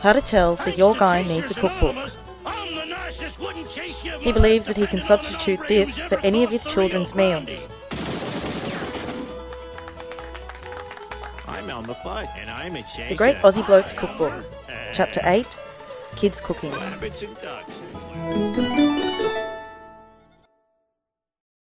How to tell that your guy needs a cookbook. He believes that he can substitute this for any of his children's meals. I'm on the fight, and I'm a The Great Aussie Blokes Cookbook, Chapter 8 Kids Cooking.